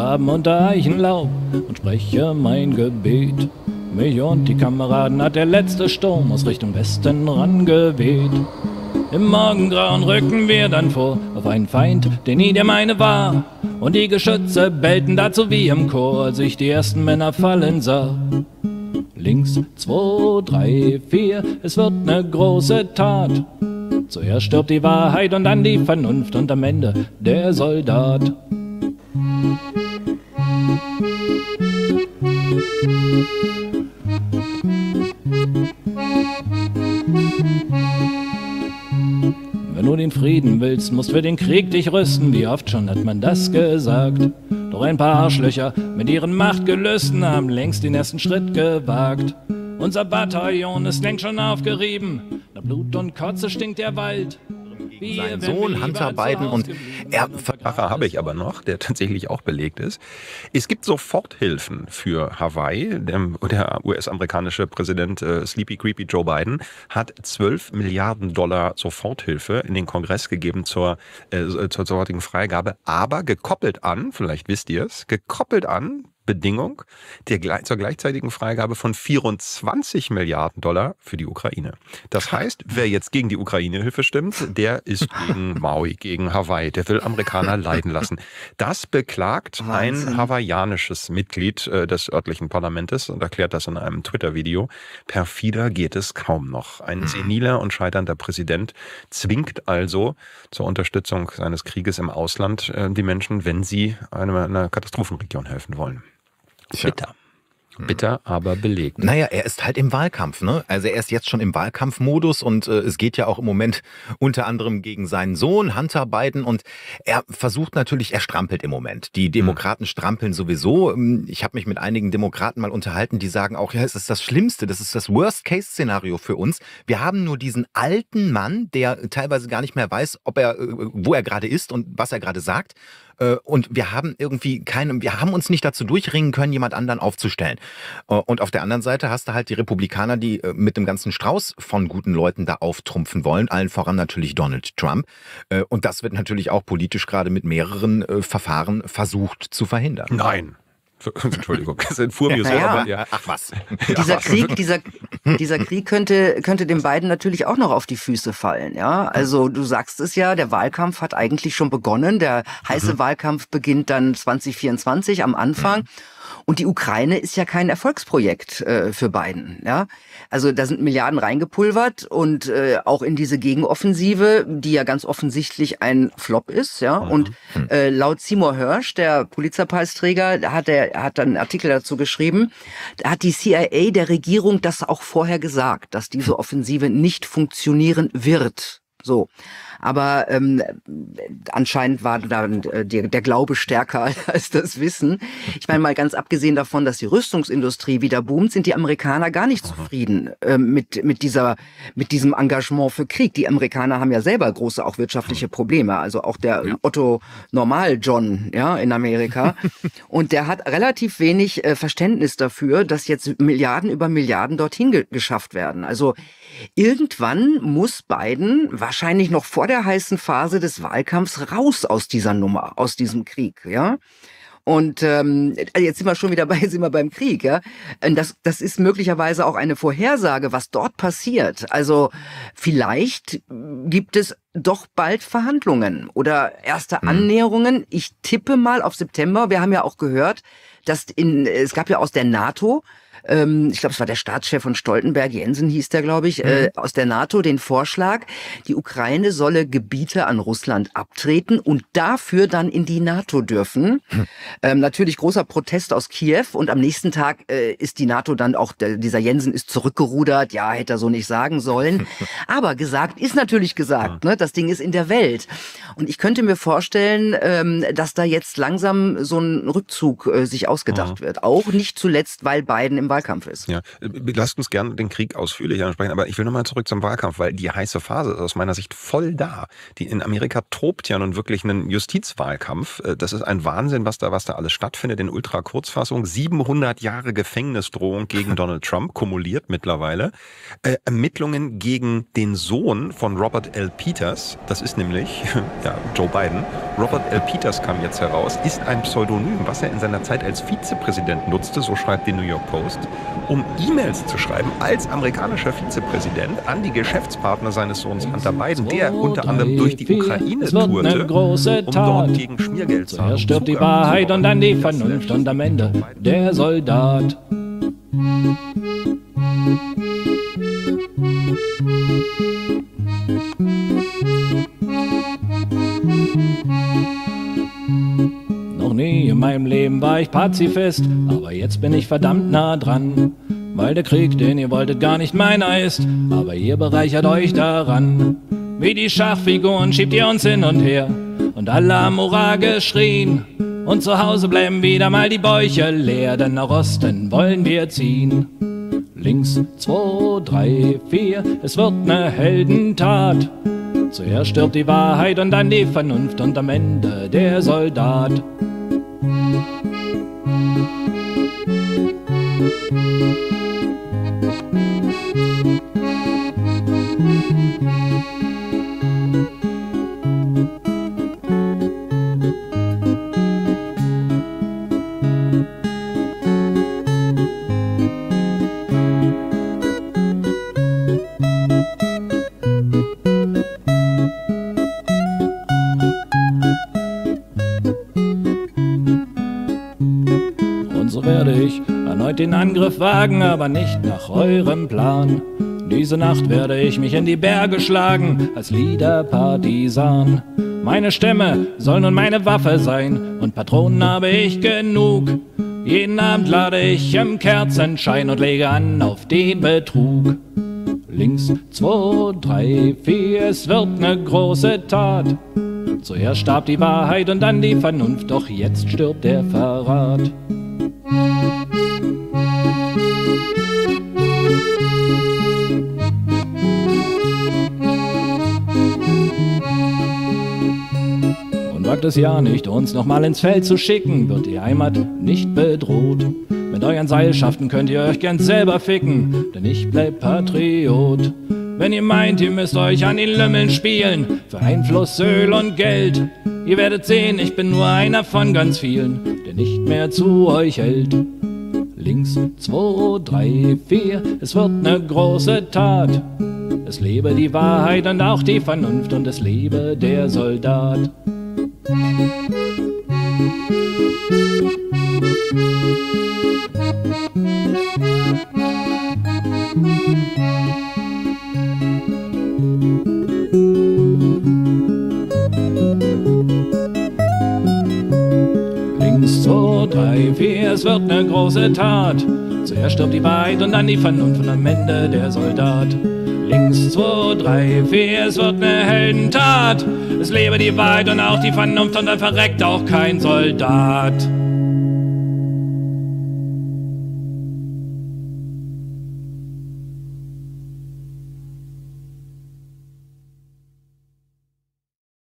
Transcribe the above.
vergraben unter Eichenlaub und spreche mein Gebet. Mich und die Kameraden hat der letzte Sturm aus Richtung Westen rangeweht. Im Morgengrauen rücken wir dann vor auf einen Feind, der nie der meine war. Und die Geschütze bellten dazu wie im Chor, als ich die ersten Männer fallen sah. Links, zwei, drei, vier, es wird ne große Tat. Zuerst stirbt die Wahrheit und dann die Vernunft und am Ende der Soldat. Wenn du den Frieden willst, musst für den Krieg dich rüsten. Wie oft schon hat man das gesagt? Doch ein paar Arschlöcher mit ihren Machtgelüsten haben längst den ersten Schritt gewagt. Unser Bataillon ist längst schon aufgerieben. Nach Blut und Kotze stinkt der Wald seinen Sohn Hunter Biden und er Verkracher habe ich aber noch, der tatsächlich auch belegt ist. Es gibt Soforthilfen für Hawaii. Der, der US-amerikanische Präsident äh, Sleepy Creepy Joe Biden hat 12 Milliarden Dollar Soforthilfe in den Kongress gegeben zur, äh, zur sofortigen Freigabe, aber gekoppelt an, vielleicht wisst ihr es, gekoppelt an Bedingung der, zur gleichzeitigen Freigabe von 24 Milliarden Dollar für die Ukraine. Das heißt, wer jetzt gegen die Ukraine-Hilfe stimmt, der ist gegen Maui, gegen Hawaii. Der will Amerikaner leiden lassen. Das beklagt Wahnsinn. ein hawaiianisches Mitglied äh, des örtlichen Parlaments und erklärt das in einem Twitter-Video. Perfider geht es kaum noch. Ein mhm. seniler und scheiternder Präsident zwingt also zur Unterstützung seines Krieges im Ausland äh, die Menschen, wenn sie einer Katastrophenregion helfen wollen. Bitter. Bitter, aber belegt. Naja, er ist halt im Wahlkampf, ne? Also er ist jetzt schon im Wahlkampfmodus und äh, es geht ja auch im Moment unter anderem gegen seinen Sohn Hunter Biden und er versucht natürlich, er strampelt im Moment. Die Demokraten strampeln sowieso. Ähm, ich habe mich mit einigen Demokraten mal unterhalten, die sagen auch, ja, es ist das Schlimmste, das ist das Worst-Case-Szenario für uns. Wir haben nur diesen alten Mann, der teilweise gar nicht mehr weiß, ob er, äh, wo er gerade ist und was er gerade sagt. Äh, und wir haben irgendwie keine, wir haben uns nicht dazu durchringen können, jemand anderen aufzustellen. Äh, und auf der anderen Seite hast du halt die Republikaner, die äh, mit dem ganzen Strauß von guten Leuten da auftrumpfen wollen, allen voran natürlich Donald Trump. Und das wird natürlich auch politisch gerade mit mehreren Verfahren versucht zu verhindern. Nein, Entschuldigung, das entfuhr mir so. Ja, ja. Ach was. Dieser Krieg, dieser, dieser Krieg könnte, könnte den beiden natürlich auch noch auf die Füße fallen. Ja, also du sagst es ja, der Wahlkampf hat eigentlich schon begonnen. Der heiße mhm. Wahlkampf beginnt dann 2024 am Anfang. Mhm. Und die Ukraine ist ja kein Erfolgsprojekt äh, für Biden. Ja? Also da sind Milliarden reingepulvert und äh, auch in diese Gegenoffensive, die ja ganz offensichtlich ein Flop ist. Ja? Mhm. Und hm. äh, laut Seymour Hirsch, der Pulitzerpreisträger, hat er hat einen Artikel dazu geschrieben, hat die CIA der Regierung das auch vorher gesagt, dass diese Offensive nicht funktionieren wird. So. Aber ähm, anscheinend war da äh, der, der Glaube stärker als das Wissen. Ich meine mal ganz abgesehen davon, dass die Rüstungsindustrie wieder boomt, sind die Amerikaner gar nicht zufrieden äh, mit mit dieser mit diesem Engagement für Krieg. Die Amerikaner haben ja selber große auch wirtschaftliche Probleme. Also auch der ja. Otto Normal John ja in Amerika und der hat relativ wenig äh, Verständnis dafür, dass jetzt Milliarden über Milliarden dorthin ge geschafft werden. Also irgendwann muss Biden wahrscheinlich noch vor der heißen Phase des Wahlkampfs raus aus dieser Nummer, aus diesem Krieg, ja. Und ähm, jetzt sind wir schon wieder bei, sind wir beim Krieg, ja. Das, das ist möglicherweise auch eine Vorhersage, was dort passiert. Also vielleicht gibt es doch bald Verhandlungen oder erste mhm. Annäherungen. Ich tippe mal auf September. Wir haben ja auch gehört, dass in, es gab ja aus der NATO ähm, ich glaube, es war der Staatschef von Stoltenberg, Jensen hieß der, glaube ich, äh, mhm. äh, aus der NATO den Vorschlag, die Ukraine solle Gebiete an Russland abtreten und dafür dann in die NATO dürfen. Mhm. Ähm, natürlich großer Protest aus Kiew und am nächsten Tag äh, ist die NATO dann auch, der, dieser Jensen ist zurückgerudert, ja, hätte er so nicht sagen sollen. Aber gesagt ist natürlich gesagt, ja. ne? das Ding ist in der Welt. Und ich könnte mir vorstellen, ähm, dass da jetzt langsam so ein Rückzug äh, sich ausgedacht ja. wird. Auch nicht zuletzt, weil Biden im Wahlkampf ist. Ja, lasst uns gerne den Krieg ausführlich ansprechen, aber ich will nochmal zurück zum Wahlkampf, weil die heiße Phase ist aus meiner Sicht voll da. Die in Amerika tobt ja nun wirklich einen Justizwahlkampf. Äh, das ist ein Wahnsinn, was da, was da alles stattfindet in Ultra-Kurzfassung. 700 Jahre Gefängnisdrohung gegen Donald Trump, kumuliert mittlerweile. Äh, Ermittlungen gegen den Sohn von Robert L. Peter, Peters, das ist nämlich ja, Joe Biden, Robert L. Peters kam jetzt heraus, ist ein Pseudonym, was er in seiner Zeit als Vizepräsident nutzte, so schreibt die New York Post, um E-Mails zu schreiben als amerikanischer Vizepräsident an die Geschäftspartner seines Sohns Hunter Biden, der unter anderem durch die Ukraine tourte, um dort gegen Schmiergeldzahlungen Zuerst stirbt die Wahrheit und dann die Vernunft und am Ende der Soldat. Meinem Leben war ich Pazifist, aber jetzt bin ich verdammt nah dran. Weil der Krieg, den ihr wolltet, gar nicht meiner ist, aber ihr bereichert euch daran. Wie die Schachfiguren schiebt ihr uns hin und her und alle am Hurra geschrien. Und zu Hause bleiben wieder mal die Bäuche leer, denn nach Osten wollen wir ziehen. Links, zwei, drei, vier, es wird ne Heldentat. Zuerst stirbt die Wahrheit und dann die Vernunft und am Ende der Soldat. Und werde ich erneut den Angriff wagen, aber nicht nach eurem Plan. Diese Nacht werde ich mich in die Berge schlagen, als Liederpartisan. Meine Stimme soll nun meine Waffe sein, und Patronen habe ich genug. Jeden Abend lade ich im Kerzenschein und lege an auf den Betrug. Links, zwei, drei, vier, es wird ne große Tat. Zuerst starb die Wahrheit und dann die Vernunft, doch jetzt stirbt der Verrat. Und wagt es ja nicht, uns nochmal ins Feld zu schicken, wird die Heimat nicht bedroht. Mit euren Seilschaften könnt ihr euch gern selber ficken, denn ich bleib Patriot. Wenn ihr meint, ihr müsst euch an den Lümmeln spielen, für Einfluss, Öl und Geld. Ihr werdet sehen, ich bin nur einer von ganz vielen, der nicht mehr zu euch hält. Links, zwei, drei, vier, es wird ne große Tat. Es lebe die Wahrheit und auch die Vernunft und es lebe der Soldat. Links, vier, es wird ne große Tat. Zuerst stirbt die Wahrheit und dann die Vernunft und am Ende der Soldat. Links, zwei, drei, vier, es wird ne Heldentat. Es lebe die Wahrheit und auch die Vernunft und dann verreckt auch kein Soldat.